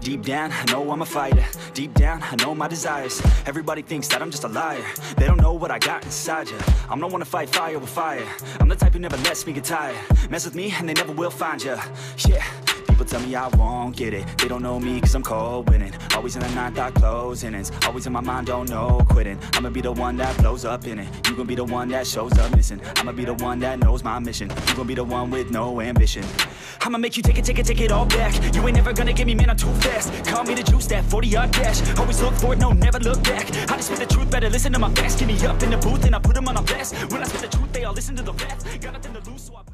Deep down, I know I'm a fighter. Deep down, I know my desires. Everybody thinks that I'm just a liar. They don't know what I got inside ya. I'm the one to fight fire with fire. I'm the type who never lets me get tired. Mess with me and they never will find ya. Yeah People tell me I won't get it. They don't know me cause I'm cold winning. Always in the ninth, I close innings Always in my mind, don't know quitting. I'ma be the one that blows up in it. You gon' be the one that shows up missing. I'ma be the one that knows my mission. You gon' be the one with no ambition. I'ma make you take it, take it, take it all back. You ain't never gonna get me, man, I'm too fast. Call me the juice, that 40-yard dash. Always look forward, no, never look back. I just spit the truth, better listen to my facts. Get me up in the booth and I put them on a blast. When I spit the truth, they all listen to the facts. Got nothing to lose, so I...